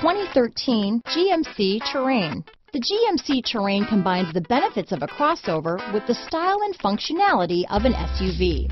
2013 GMC Terrain. The GMC Terrain combines the benefits of a crossover with the style and functionality of an SUV.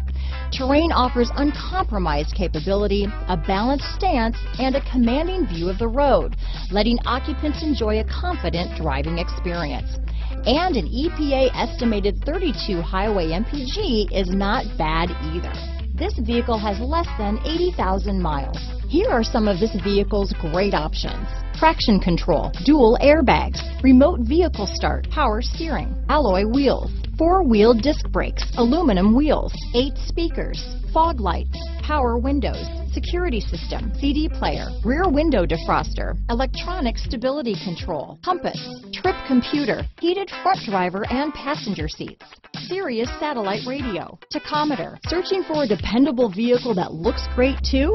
Terrain offers uncompromised capability, a balanced stance, and a commanding view of the road, letting occupants enjoy a confident driving experience. And an EPA estimated 32 highway MPG is not bad either. This vehicle has less than 80,000 miles. Here are some of this vehicle's great options. Traction control, dual airbags, remote vehicle start, power steering, alloy wheels, four-wheel disc brakes, aluminum wheels, eight speakers, fog lights, power windows, security system, CD player, rear window defroster, electronic stability control, compass, trip computer, heated front driver and passenger seats, Sirius satellite radio, tachometer. Searching for a dependable vehicle that looks great too?